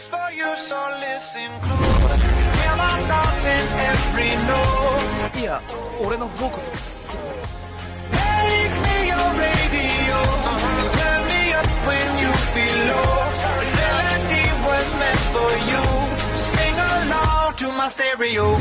It for you, so listen close. Hear my thoughts in every note. いや俺の方こそそう Make me your radio. Turn me up when you feel low. This melody was meant for you. So sing along to my stereo.